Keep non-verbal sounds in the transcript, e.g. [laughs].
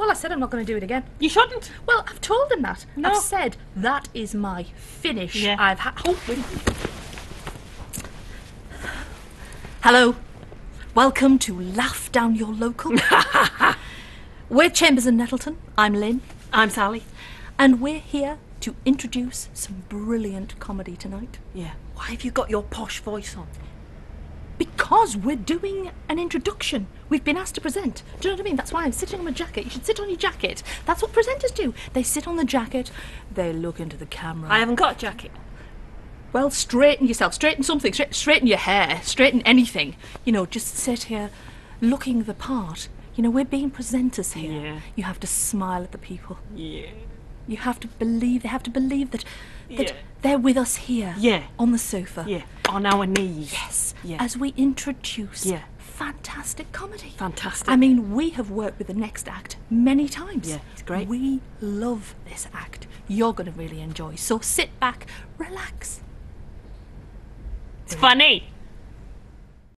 Well, I said I'm not going to do it again. You shouldn't. Well, I've told him that. No. I've said that is my finish. Yeah. I've had. Oh, wait. Hello. Welcome to Laugh Down Your Local. [laughs] we're Chambers and Nettleton. I'm Lynn. I'm Sally. And we're here to introduce some brilliant comedy tonight. Yeah. Why have you got your posh voice on? Because we're doing an introduction. We've been asked to present. Do you know what I mean? That's why I'm sitting on my jacket. You should sit on your jacket. That's what presenters do. They sit on the jacket, they look into the camera. I haven't got a jacket. Well, straighten yourself. Straighten something. Straight, straighten your hair. Straighten anything. You know, just sit here looking the part. You know, we're being presenters here. Yeah. You have to smile at the people. Yeah. You have to believe, they have to believe that, that Yeah. they're with us here. Yeah. On the sofa. Yeah. On our knees. Yes. Yeah. As we introduce Yeah. fantastic comedy. Fantastic. I mean, we have worked with the next act many times. Yeah, it's great. We love this act. You're going to really enjoy. So sit back, relax. It's funny.